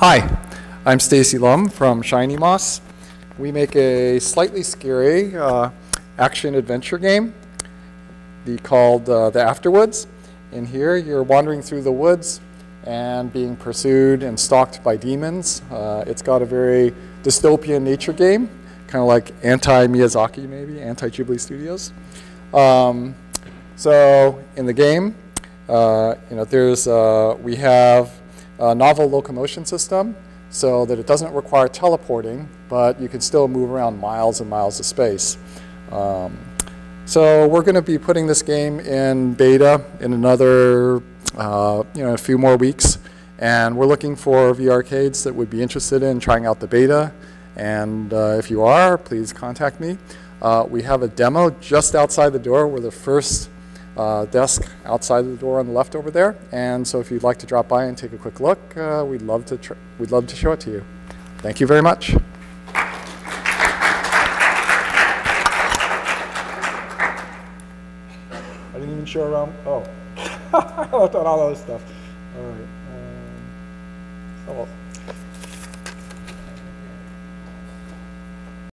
Hi, I'm Stacy Lum from Shiny Moss. We make a slightly scary uh, action adventure game called uh, The Afterwoods. In here, you're wandering through the woods and being pursued and stalked by demons. Uh, it's got a very dystopian nature game, kind of like anti-Miyazaki maybe, anti-Ghibli Studios. Um, so in the game, uh, you know, there's, uh, we have a novel locomotion system so that it doesn't require teleporting, but you can still move around miles and miles of space. Um, so we're going to be putting this game in beta in another, uh, you know, a few more weeks. And we're looking for VRcades that would be interested in trying out the beta. And uh, if you are, please contact me. Uh, we have a demo just outside the door. We're the first uh, desk outside the door on the left over there. And so if you'd like to drop by and take a quick look, uh, we'd, love to we'd love to show it to you. Thank you very much. I didn't even show around, oh. I left out all those stuff. All right. Um, so